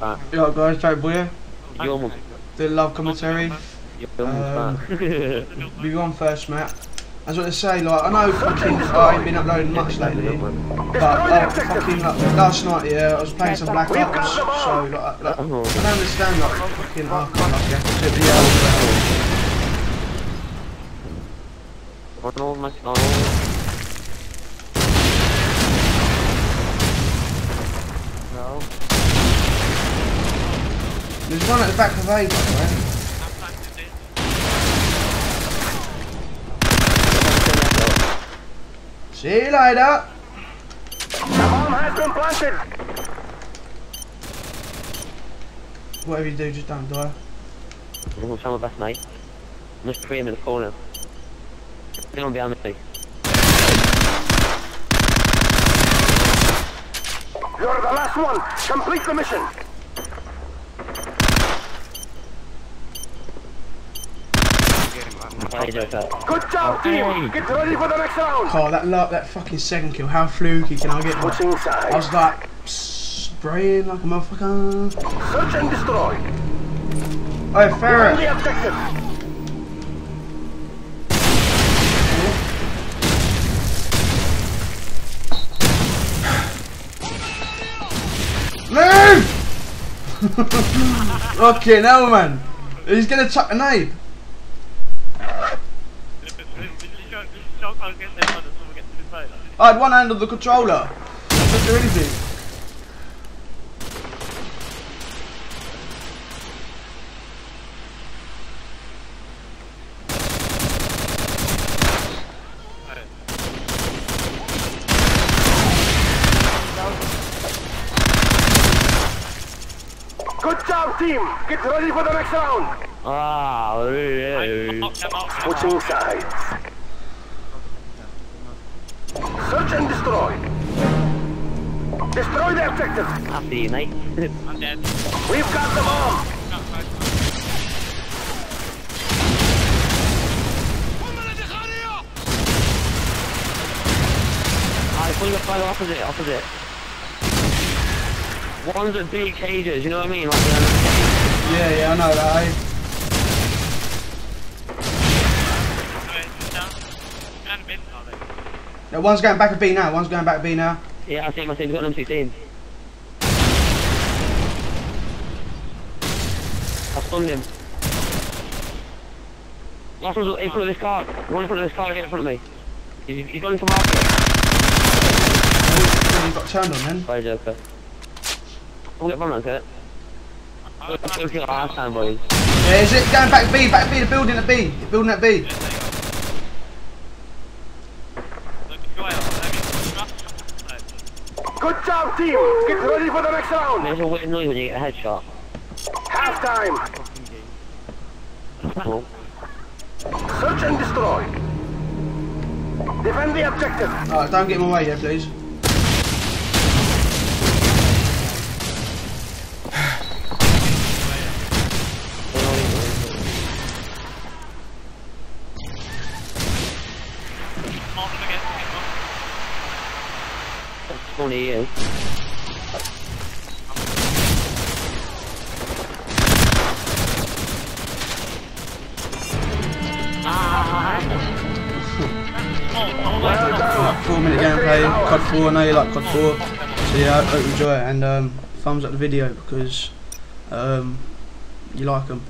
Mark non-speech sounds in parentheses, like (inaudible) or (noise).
back. Yeah, guys, JoKa Boii. Your mum's The love commentary. your mum's back. Be on first, Matt. I was going to say, like, I know fucking I ain't been uploading much lately, but uh, fucking like, last night, yeah, I was playing some Black Ops, so like, like, I don't understand, like, fucking, oh, I can't like, yeah, but yeah, Ronald McDonald. No. There's one at the back of A, by the way. See you later. Bomb has been planted. Whatever you do, just don't die. I'm gonna try my best, mate. I'm just pre him in the corner. Get on behind me. You're the last one. Complete the mission. Play Joker. Good job, team. Get ready for the next round. Oh, that lo- that fucking second kill, how fluky can I get I was like, spraying like a motherfucker. Search and destroy. Oh, Ferret. objective. Move! (laughs) okay, now man. He's gonna chuck a knife. I had one hand on the controller. Couldn't do anything. Good job, team. Get ready for the next round. Ah, yeah. Switching sides. Search and destroy. Destroy the objective. After you, mate. I'm dead. We've got the bomb. I pull the fire opposite, opposite. One's at big cages, you know what I mean? Like, um, Yeah, yeah, I know that. eh? Yeah, one's going back to B now. One's going back to B now. yeah, I see him, I see him. He's got an M16. I stunned him. Last one's in front of this car. One in front of this car, here in front of me. He's, he's gone into market. Oh, he got turned on then. Fire Joker. I'll get. Look at last time, boys. Yeah, is it going back B? Back B. The building at B. The building at B. Good job, team. Get ready for the next round. There's a weird noise when you get a headshot. Half time. Search and destroy. Defend the objective. Alright, don't get in my way, yeah, please. Only you. Four minute gameplay, COD 4, I know you like COD 4. So yeah, I hope you enjoy it and um, thumbs up the video because um, you like them.